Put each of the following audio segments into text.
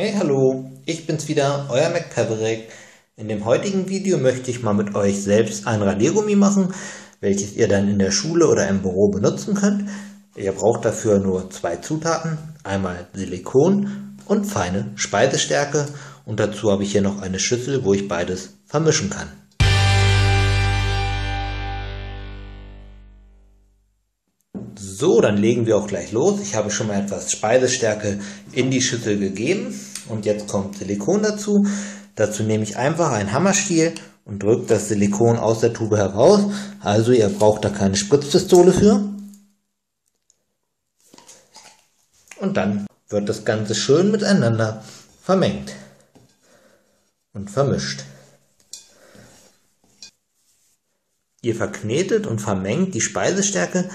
Hey, hallo, ich bin's wieder, euer MacPaverick. In dem heutigen Video möchte ich mal mit euch selbst ein Radiergummi machen, welches ihr dann in der Schule oder im Büro benutzen könnt. Ihr braucht dafür nur zwei Zutaten, einmal Silikon und feine Speisestärke und dazu habe ich hier noch eine Schüssel, wo ich beides vermischen kann. So, dann legen wir auch gleich los. Ich habe schon mal etwas Speisestärke in die Schüssel gegeben und jetzt kommt Silikon dazu. Dazu nehme ich einfach einen Hammerstiel und drücke das Silikon aus der Tube heraus. Also ihr braucht da keine Spritzpistole für. Und dann wird das Ganze schön miteinander vermengt und vermischt. Ihr verknetet und vermengt die Speisestärke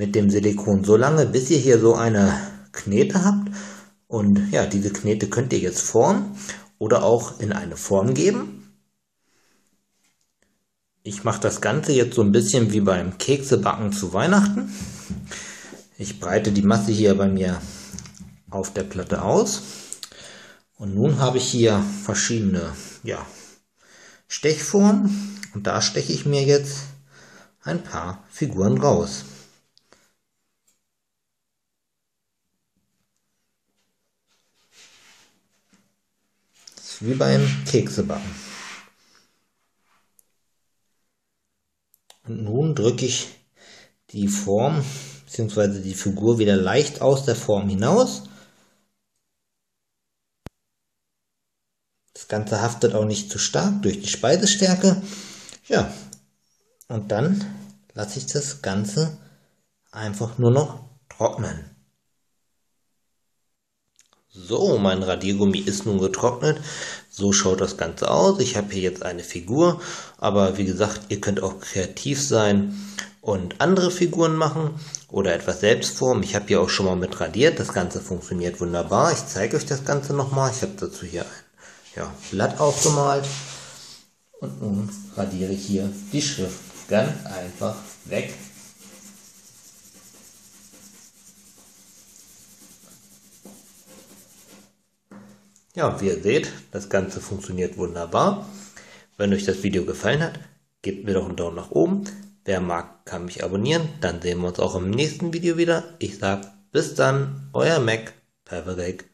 mit dem Silikon so lange, bis ihr hier so eine Knete habt. Und ja, diese Knete könnt ihr jetzt formen oder auch in eine Form geben. Ich mache das Ganze jetzt so ein bisschen wie beim Keksebacken zu Weihnachten. Ich breite die Masse hier bei mir auf der Platte aus. Und nun habe ich hier verschiedene ja, Stechformen. Und da steche ich mir jetzt ein paar Figuren raus. Wie beim Keksebacken. Und nun drücke ich die Form bzw. die Figur wieder leicht aus der Form hinaus. Das Ganze haftet auch nicht zu stark durch die Speisestärke. Ja, und dann lasse ich das Ganze einfach nur noch trocknen. So, mein Radiergummi ist nun getrocknet. So schaut das Ganze aus. Ich habe hier jetzt eine Figur, aber wie gesagt, ihr könnt auch kreativ sein und andere Figuren machen oder etwas selbst formen. Ich habe hier auch schon mal mit radiert. Das Ganze funktioniert wunderbar. Ich zeige euch das Ganze nochmal. Ich habe dazu hier ein ja, Blatt aufgemalt und nun radiere ich hier die Schrift ganz einfach weg. Ja, wie ihr seht, das Ganze funktioniert wunderbar. Wenn euch das Video gefallen hat, gebt mir doch einen Daumen nach oben. Wer mag, kann mich abonnieren. Dann sehen wir uns auch im nächsten Video wieder. Ich sage bis dann, euer Mac, Perfect.